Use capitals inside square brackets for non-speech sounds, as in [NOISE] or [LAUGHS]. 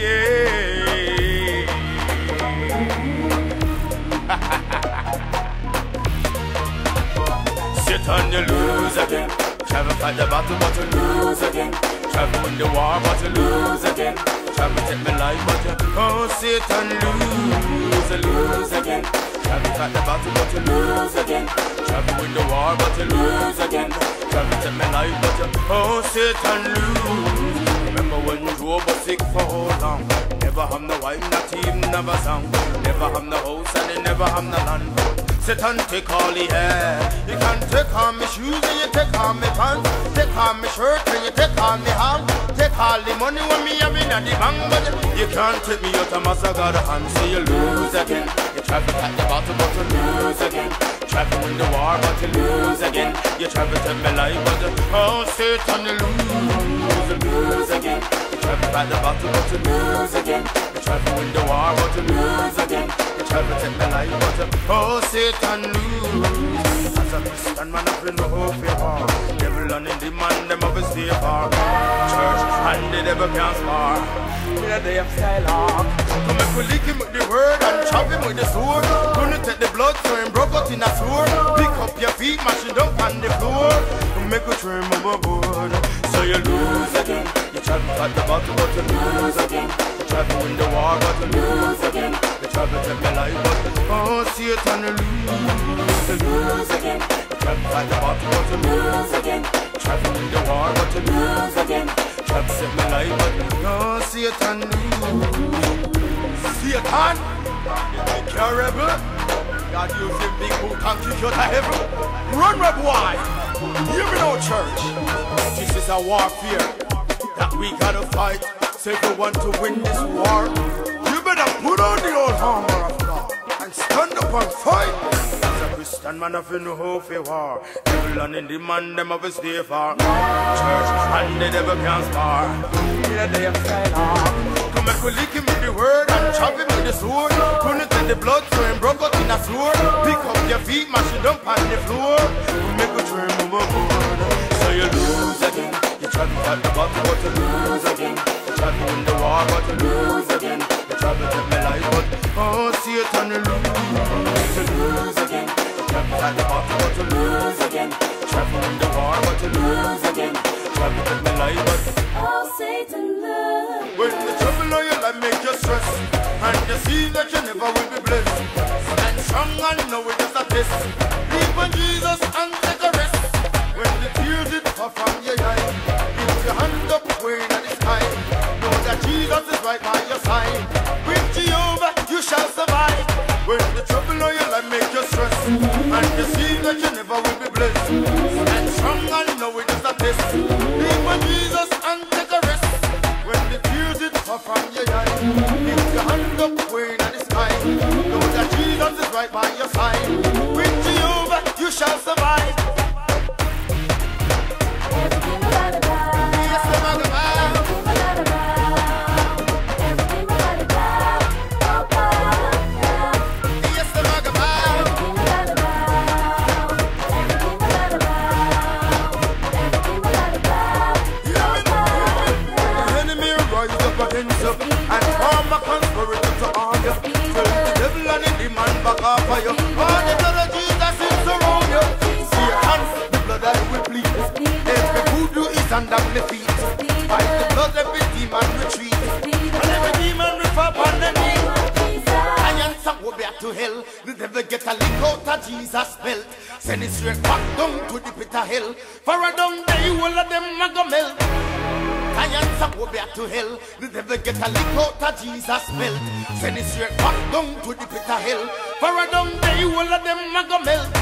[LAUGHS] Satan you lose again. Travel fight the battle, but you lose again. Travel win the war, but you lose again. Travel take me life, but you oh Satan lose, lose again. Travel fight the battle, but you lose again. Travel win the war, but you lose again. Travel take me life, but you oh Satan lose. Was sick for how long? Never have no wife, not even never song. Never have no house and he never have no land. Sit and take all he had. You can take off my shoes and you take off my pants. Take off my shirt and you take off my hand. Take all the money when me have in the bank, but you can't take me out of my God hand. So you lose again. You travel at the bottom, but you lose again. Travel in the war, but you lose again. You travel to my life, but you oh, and you lose, you lose again. You at the bottom, but you lose again. You travel in the war, but you lose again. You travel to my life, but you oh, sit and lose. As a Christian man, I've been hope for. Devil and in the man, them of stay far. Church and the devil can't spar. In a day of style Come and lick him with the word and chop him with the sword. Gonna take the blood so him broke out in a sword. Pick up your feet, mash it up on the floor. Make a trim overboard. So you lose. You travel at the bottom, but you lose again. You travel in the war, but you lose again. You travel to my life, but oh, Satan, you lose, you lose again. You travel at the bottom, but you lose again. Travel in the war, but you lose again. The travel to my life, but oh, Satan, lose. Satan, you think you're rebel? God use him big boot and kick you to heaven. Run, red boy. Hear me now, church. This is a warfare that we gotta fight. If you want to win this war, you better put on the old armor of God and stand up and fight. As a Christian man, I feel no hope for war. Devil and in the man, them of a stay far. Church and the devil can't spar. Yeah, they have fell off. Come and lick him with the word and chop him with the sword. Couldn't take the blood, so him broke out in a sword. Pick up your feet, mash it up on the floor. Make a. So you lose You to the battle, but you oh, lose again. Try to win the war, but you lose again. You try to my life, but oh, Satan, you lose, you lose again. You try to the battle, but you lose again. Try to win the war, but you lose again. You try to my life, but Oh, Satan, look. when the trouble on your life make you stress And you see that you never will be blessed Stand strong and know it is a test your eye, rise up and form a conspiracy to harm you. Tell the devil and the demon back off of you. All the blood of Jesus is surround you. Satan, the blood that will bleed. Every voodoo is under the feet. By the blood every demon retreat. And every demon fall upon the knee. Lion sang go back to hell. The devil get a lick out of Jesus' belt. Send it straight back down to the pit of hell. For a down day, all of them a go melt. Lion sang go back to hell. The devil get a lick out of Jesus' belt. Send it straight back down to the pit of hell. For a down day, all of them a go melt.